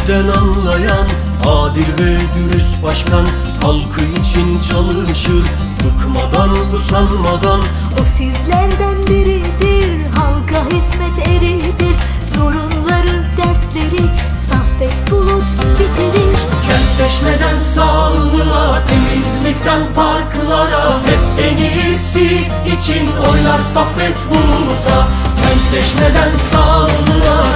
işten anlayan Adil ve dürüst başkan Halkı için çalışır. Bıkmadan usanmadan. O sizlerden biridir Halka hizmet eridir. Sorunları dertleri Saffet bulut bitirir. Kentleşmeden sağlığa Temizlikten parklara Hep en iyisi için oylar Saffet Bulut'a. Kentleşmeden sağlığa